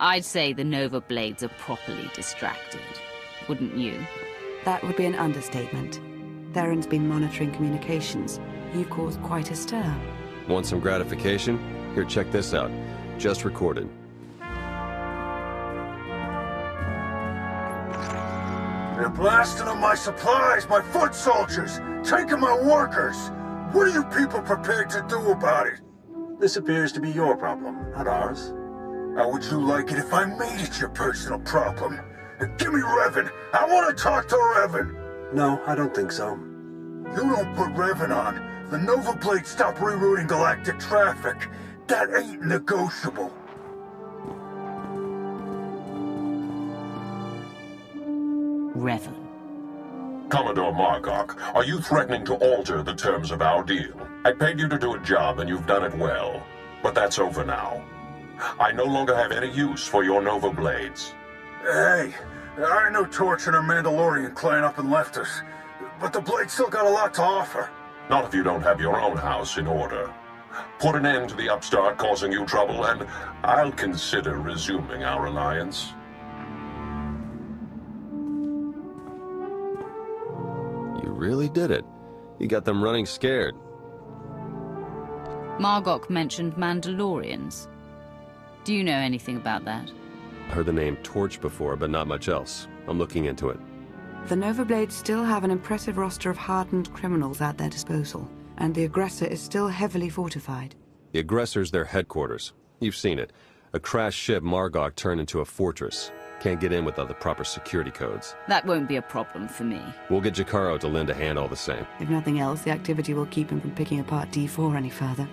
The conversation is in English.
I'd say the Nova Blades are properly distracted. Wouldn't you? That would be an understatement. Theron's been monitoring communications. You've caused quite a stir. Want some gratification? Here, check this out. Just recorded. They're blasting on my supplies, my foot soldiers, taking my workers. What are you people prepared to do about it? This appears to be your problem, not ours. How would you like it if I made it your personal problem? Give me Revan. I want to talk to Revan. No, I don't think so. You don't put Revan on. The Nova Blade stop rerouting galactic traffic. That ain't negotiable. Revan. Commodore Margok, are you threatening to alter the terms of our deal? I paid you to do a job, and you've done it well. But that's over now. I no longer have any use for your Nova Blades. Hey, I know Torch and her Mandalorian clan up and left us. But the Blade still got a lot to offer. Not if you don't have your own house in order. Put an end to the upstart causing you trouble, and I'll consider resuming our alliance. You really did it. You got them running scared. Margok mentioned Mandalorians. Do you know anything about that? I heard the name Torch before, but not much else. I'm looking into it. The Nova Blades still have an impressive roster of hardened criminals at their disposal, and the aggressor is still heavily fortified. The aggressor's their headquarters. You've seen it. A crashed ship Margok turned into a fortress. Can't get in without the proper security codes. That won't be a problem for me. We'll get Jakarro to lend a hand all the same. If nothing else, the activity will keep him from picking apart D4 any further.